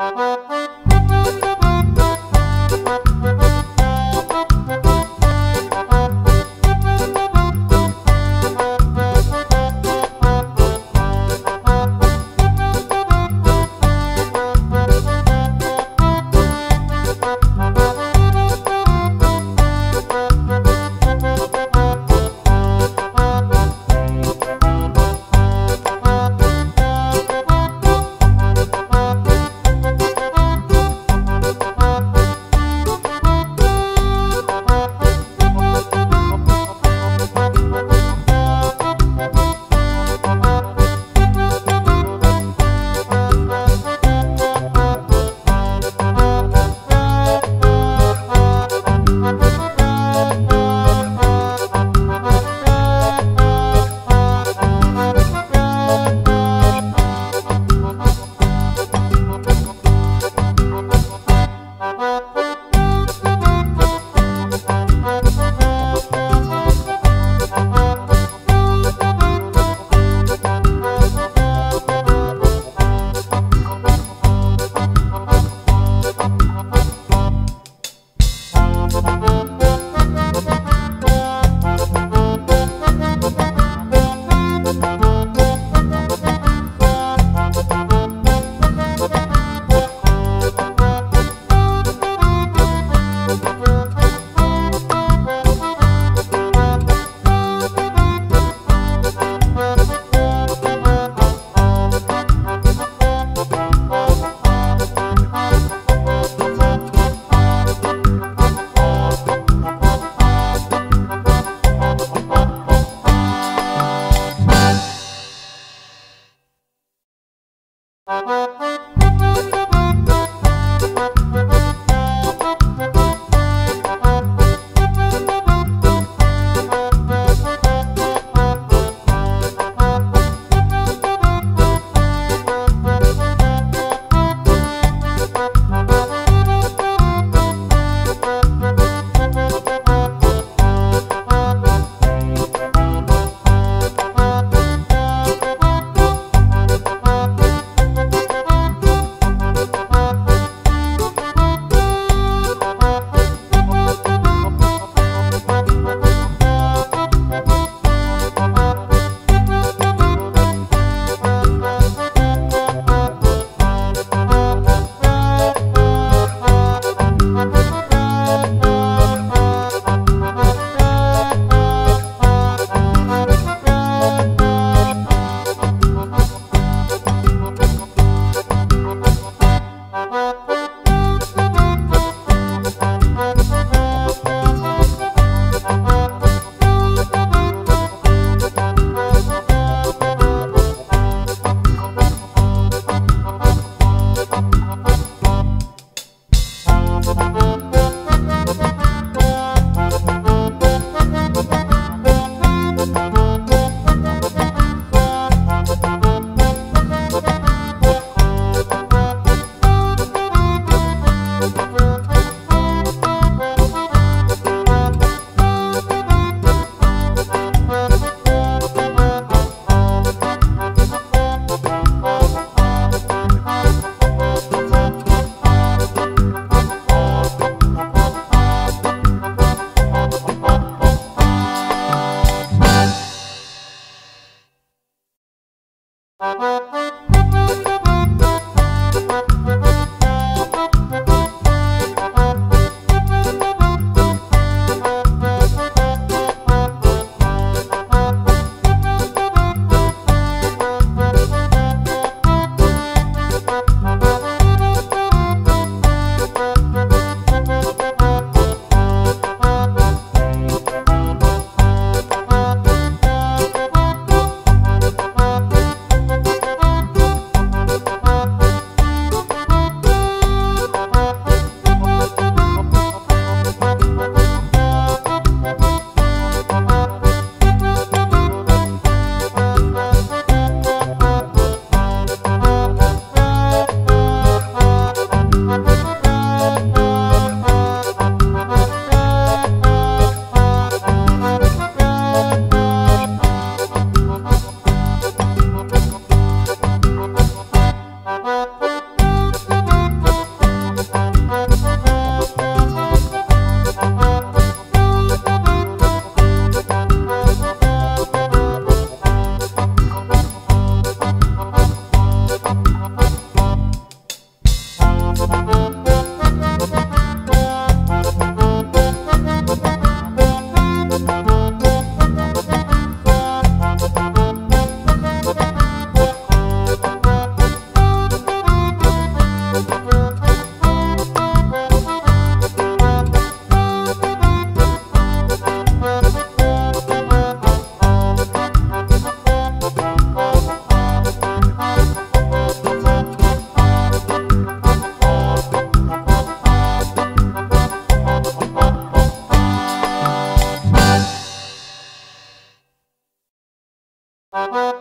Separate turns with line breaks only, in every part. Thank you. Thank you.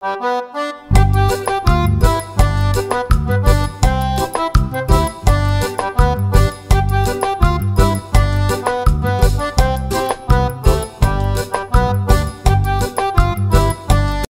Bye.